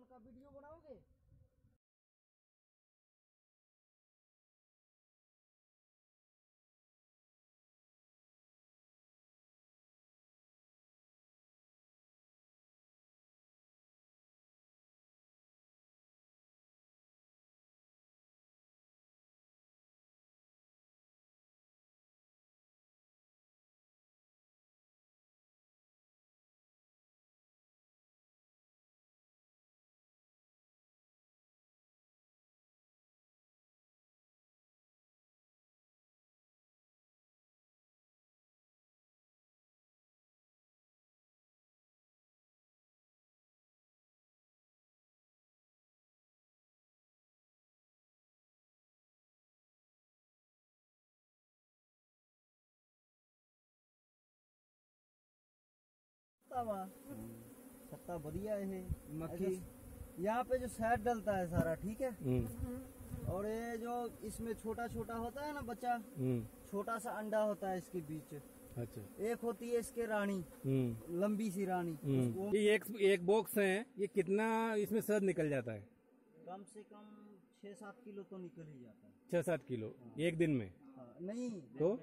उनका वीडियो बनाओगे? छत्ता बढ़िया है। मक्खी। यहाँ पे जो सैड डलता है सारा ठीक है? हम्म। और ये जो इसमें छोटा छोटा होता है ना बच्चा हम्म। छोटा सा अंडा होता है इसके बीच। अच्छा। एक होती है इसके रानी हम्म। लंबी सी रानी। ये एक एक बॉक्स है ये कितना इसमें शहद निकल जाता है? कम से कम छह सात किलो तो निकल ही जाता है। छह सात किलो एक दिन में? हाँ, नहीं तो?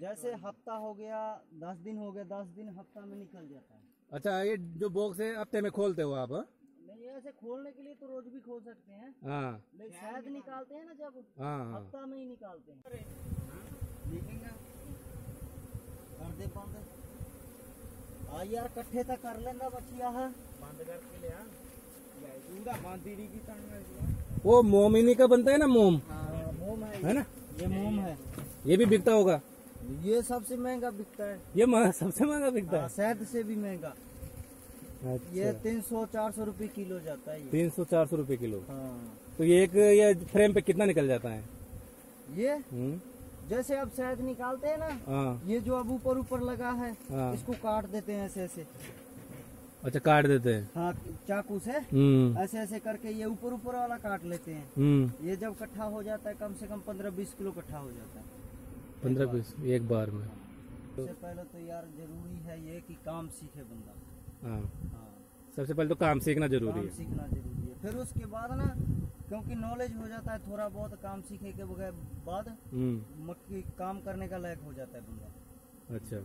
जैसे हफ़्ता हो गया दस दिन हो गया दस दिन हफ़्ता में निकल जाता है। अच्छा ये जो बॉक्स है हफ़्ते में खोलते हो आप हाँ? नहीं ऐसे खोलने के लिए तो रोज भी खोल सकते हैं। हाँ। लेकिन शायद निकालते हैं ना जब हाँ हाँ। हफ़्ता में ही निकालते हैं। देखेंगे। बंद आ यार कट्ठे तक कर लेंदा बचिया है। बंद करके ले आ पूरा की वो मोमिनी का बनता है ना मोम? हाँ, मोम है है ना? ये मोम है। ये भी बिकता होगा। ये सबसे महँगा बिकता है। ये मह- सबसे महँगा बिकता है? शहद से भी महँगा। है ये अच्छा। तीन सौ चार सौ रुपये किलो जाता है तीन सौ चार सौ रुपये किलो? हाँ। तो ये एक ये फ्रेम पे कितना निकल जाता है? ये? हम्म, जैसे अब शहद निकालते हैं ना हाँ। ये जो अब ऊपर ऊपर लगा है हाँ। इसको काट देते हैं ऐसे ऐसे। अच्छा काट देते हैं। हाँ चाकू से? हम्म। ऐसे ऐसे करके ये ऊपर ऊपर वाला काट लेते हैं। हम्म। ये जब इकट्ठा हो जाता है कम से कम पंद्रह बीस किलो इकट्ठा हो जाता है। पंद्रह पीस एक बार में। सबसे पहले तो यार ज़रूरी है ये कि काम सीखे बंदा। हाँ। हाँ। सबसे पहले तो काम सीखना ज़रूरी काम है। सीखना ज़रूरी है। फिर उसके बाद ना क्योंकि नॉलेज हो जाता है थोड़ा बहुत काम सीखे के बगैर बाद हम्म। मक्की काम करने का लायक हो जाता है बंदा। अच्छा।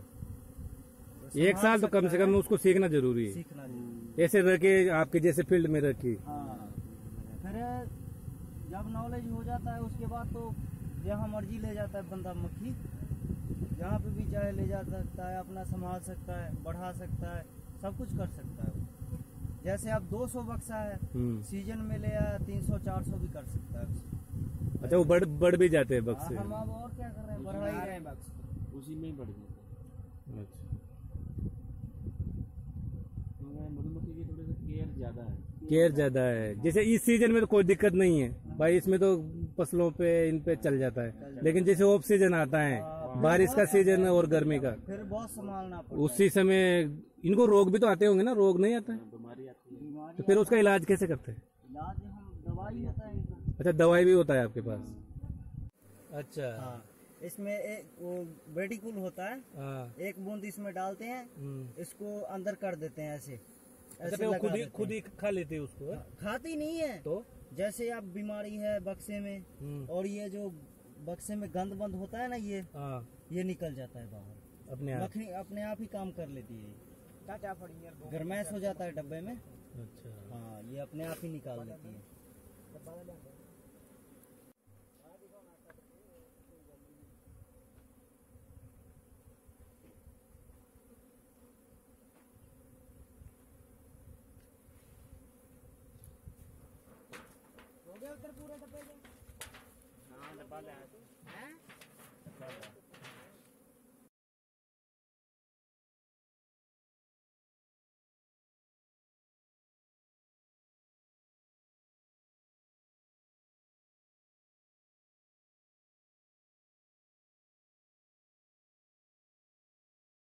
एक साल तो कम से कम उसको सीखना ज़रूरी है। सीखना ज़रूरी ऐसे रखे आपके जैसे फ़ील्ड में रखी हाँ। फिर जब नॉलेज हो जाता है उसके बाद तो जहाँ मर्ज़ी ले जाता है बंदा मक्खी। जहाँ पे भी चाहे ले जा सकता है अपना संभाल सकता है बढ़ा सकता है सब कुछ कर सकता है जैसे आप 200 बक्सा है हम्म। सीज़न में ले आया 300 400 भी कर सकता है अच्छा वो बढ़ बढ़ भी जाते हैं हाँ, बक्से हम अब और क्या कर रहे हैं? बढ़ा ही रहे हैं बक्स। उसी में ही बढ़ जाता अच्छा है मधुमक्खी की थोड़ी सी केयर ज़्यादा है। केयर ज़्यादा है। जैसे इस सीज़न में तो कोई दिक्कत नहीं है। भाई इसमें तो फ़सलों पे इन पे चल जाता है। लेकिन जैसे ऑफ़ सीज़न आता है बारिश का सीज़न और गर्मी का। फिर बहुत संभालना उसी समय इनको रोग भी तो आते होंगे ना रोग नहीं आता है? बीमारी आती है। है तो फिर उसका इलाज कैसे करते हैं? इलाज हम दवाई होता है अच्छा दवाई भी होता है आपके पास? अच्छा। हाँ इसमें एक वो बेडिकुल होता है। हाँ। एक बूंद इसमें डालते हैं हम्म। इसको अंदर कर देते हैं ऐसे। ऐसे वो लगा खुद ही खुद ही खा लेते हैं उसको है? खाती नहीं है। तो? जैसे आप बीमारी है बक्से में हम्म, और ये जो बक्से में गंद बंद होता है ना ये हाँ। ये निकल जाता है बाहर। अपने आप। मक्खनी अपने आप ही काम कर लेती है। गरमैश हो जाता है डब्बे में। अच्छा। हाँ ये अपने आप ही निकाल लेती है। हाँ डब्बा ले आया